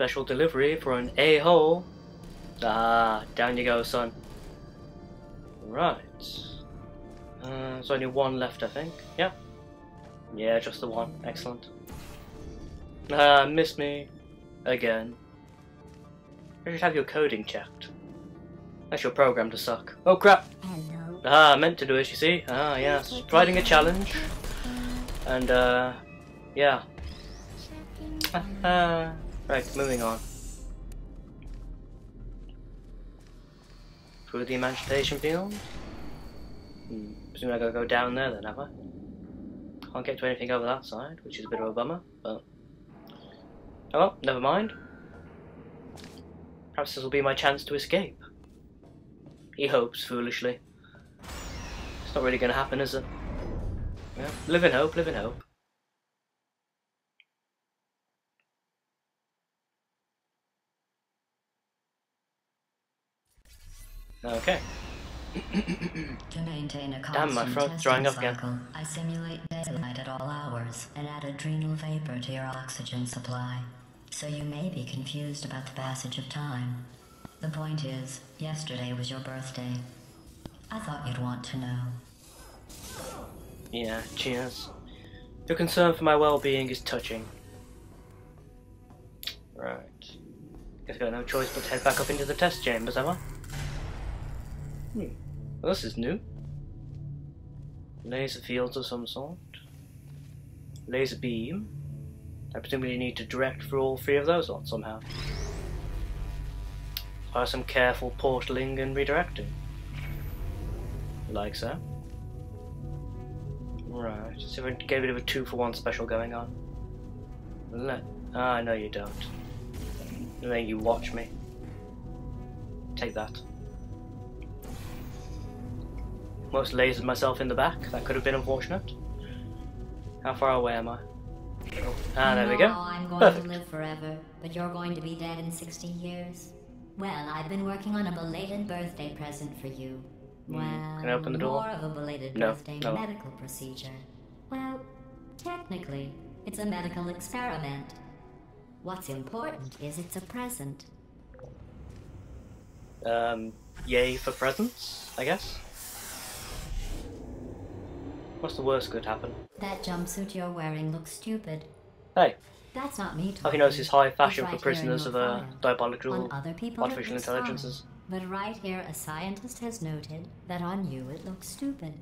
Special delivery for an a-hole. Ah, down you go, son. Right. Uh, there's only one left, I think. Yeah. Yeah, just the one. Excellent. Ah, miss me. Again. You should have your coding checked. That's your program to suck. Oh crap! Hello. Ah, meant to do it, you see? Ah, yes. Riding a challenge. And, uh, yeah. Ah, right, moving on. Through the Emancipation Field? Hmm, presume I gotta go down there then, have I? Can't get to anything over that side, which is a bit of a bummer, but... Oh well, never mind. Perhaps this will be my chance to escape. He hopes, foolishly. It's not really gonna happen, is it? Yeah, live in hope, live in hope. Okay. To maintain a Damn, my throat's drying up again. cycle, I simulate daylight at all hours and add adrenal vapor to your oxygen supply. So you may be confused about the passage of time. The point is, yesterday was your birthday. I thought you'd want to know. Yeah, cheers. Your concern for my well-being is touching. Right. Guess I got no choice but to head back up into the test chambers, have I? Hmm. Well, this is new. Laser fields of some sort. Laser beam. I presume presumably need to direct for all three of those lots somehow. By some careful portaling and redirecting. Like so. Right, so we get a bit of a two for one special going on. Let ah no you don't. And then you watch me. Take that. Most lasered myself in the back. That could have been unfortunate. How far away am I? Oh, ah, there we go. I'm going Perfect. to live forever, but you're going to be dead in 60 years. Well, I've been working on a belated birthday present for you. Well, Hmm, can I open the door? more of a belated No, birthday no. medical procedure. Well, technically, it's a medical experiment. What's important is it's a present. Um, yay for presents, I guess. What's the worst could happen? That jumpsuit you're wearing looks stupid. Hey, That's not me talking. have you noticed his high fashion right for prisoners of uh, file. diabolical On other people, artificial intelligences? fine. But right here, a scientist has noted that on you it looks stupid.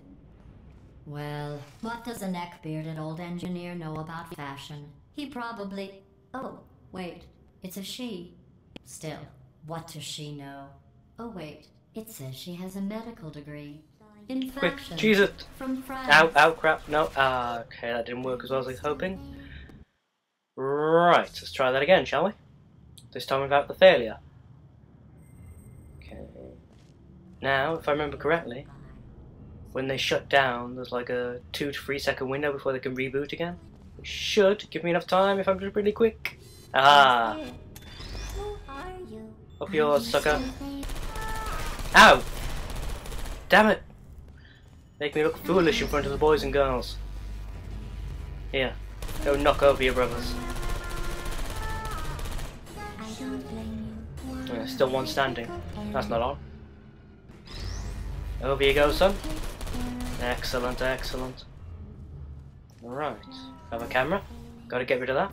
Well, what does a neck-bearded old engineer know about fashion? He probably... Oh, wait, it's a she. Still, what does she know? Oh, wait, it says she has a medical degree. Quick, it! From Ow, ow, crap, no. Ah, okay, that didn't work as well as I was hoping. Right, let's try that again, shall we? This time without the failure. Okay. Now, if I remember correctly, when they shut down, there's like a two to three second window before they can reboot again. Which should give me enough time if I'm just really quick. Ah, Who are you? up yours, sucker. Ow! Damn it! Make me look foolish in front of the boys and girls. Here, go knock over your brothers. Still one standing. That's not all. Over you go, son. Excellent, excellent. Right, have a camera. Gotta get rid of that.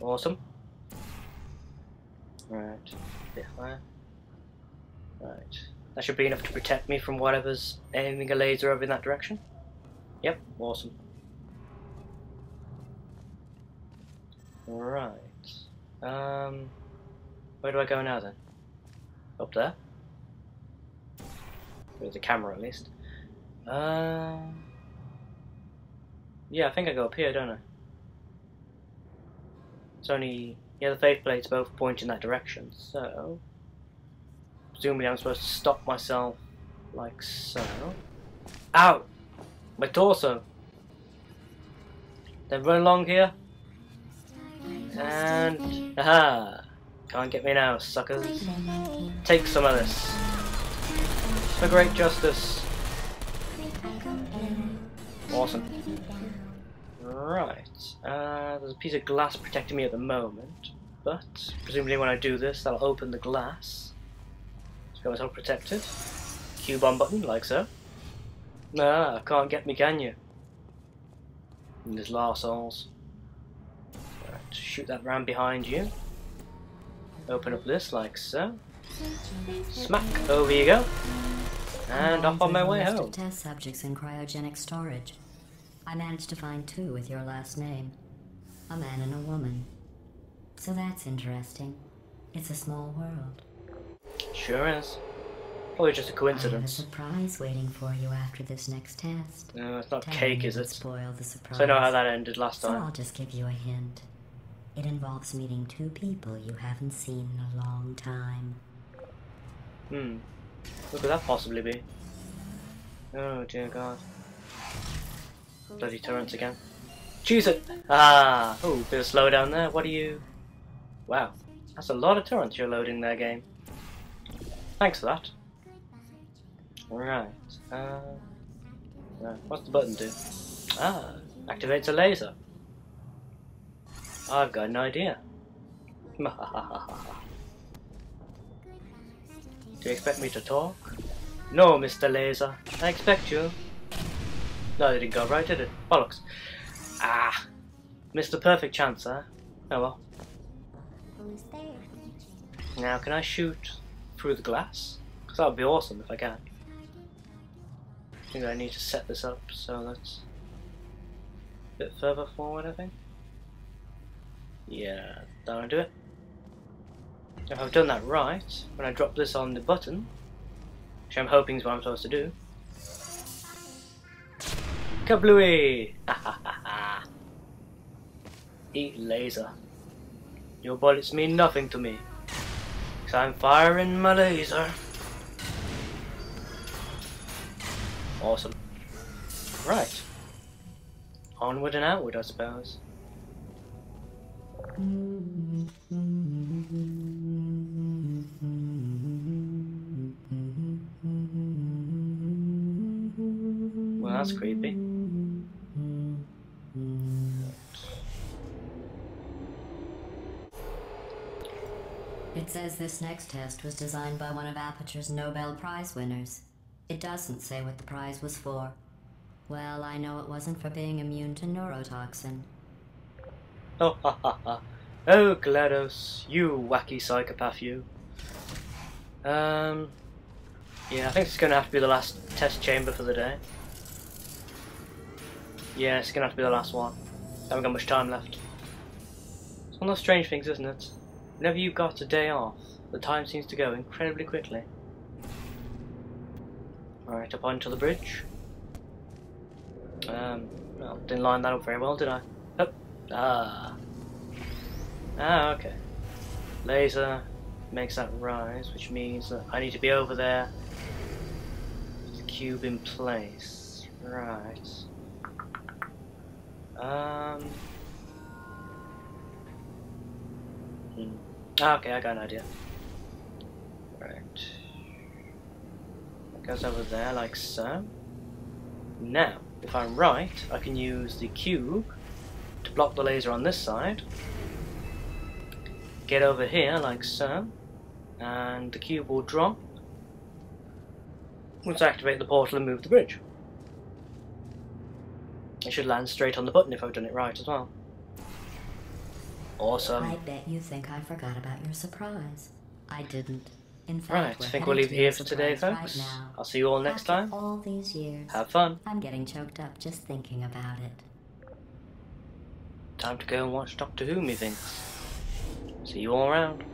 Awesome. Right, bit higher. Right, that should be enough to protect me from whatever's aiming a laser over in that direction. Yep, awesome. Right. Um, where do I go now then? Up there? There's a camera at least. Um, yeah, I think I go up here, don't I? It's only yeah, the faith plates both point in that direction, so presumably I'm supposed to stop myself like so. Ow! My torso. Then run along here. And aha! Can't get me now, suckers. Take some of this. For great justice. Awesome. Right. Uh, there's a piece of glass protecting me at the moment. but presumably when I do this, that'll open the glass. So got myself protected. Q bomb button, like so. Nah, can't get me, can you? And there's souls. Right, shoot that round behind you. Open up this like so. Smack, over you go. And off on my way home. Test subjects in cryogenic storage. I managed to find two with your last name. A man and a woman. So that's interesting. It's a small world. Sure is. Probably just a I have a surprise waiting for you after this next test. No, it's not Telling cake, is it? Spoil the surprise. So I know how that ended last So I'll just give you a hint. It involves meeting two people you haven't seen in a long time. Hmm. What could that possibly be? Oh dear god. Bloody turrets again. Choose it! Ah! Oh, bit of slowdown there. What are you... Wow. That's a lot of turrets you're loading there, game. Thanks for that. Right. Uh. What's the button do? Ah, activates a laser. I've got an idea. Do you expect me to talk? No, Mr. Laser. I expect you. No, it didn't go right, did it? Bollocks. Ah! Missed the perfect chance, huh? Oh well. Now, can I shoot through the glass? Because that would be awesome if I can. I think I need to set this up so that's a bit further forward, I think. Yeah, that'll do it. If I've done that right, when I drop this on the button, which I'm hoping is what I'm supposed to do, kablooey! Eat laser. Your bullets mean nothing to me. I'm firing my laser. Awesome. Right. Onward and outward, I suppose. Well, that's creepy. It says this next test was designed by one of Aperture's Nobel Prize winners. It doesn't say what the prize was for. Well, I know it wasn't for being immune to neurotoxin. Oh, ha ha ha. Oh, GLaDOS, you wacky psychopath, you. Um, yeah, I think it's gonna have to be the last test chamber for the day. Yeah, it's gonna have to be the last one. Haven't got much time left. It's one of those strange things, isn't it? Whenever you've got a day off, the time seems to go incredibly quickly. Alright, up onto the bridge. Um, well, didn't line that up very well, did I? Oh, ah. Ah, okay. Laser makes that rise, which means that I need to be over there. with The cube in place. Right. Um. Hmm. Ah, okay, I got an idea. Right. It goes over there like so. Now, if I'm right, I can use the cube to block the laser on this side. Get over here like so. And the cube will drop. I activate the portal and move the bridge. It should land straight on the button if I've done it right as well. Awesome. I bet you think I forgot about your surprise. I didn't. In fact, Right, I think we'll leave to it your here for today, folks. Right. I'll see you all next After time. all these years, Have fun. I'm getting choked up just thinking about it. Time to go and watch Doctor Who, methinks. See you all around.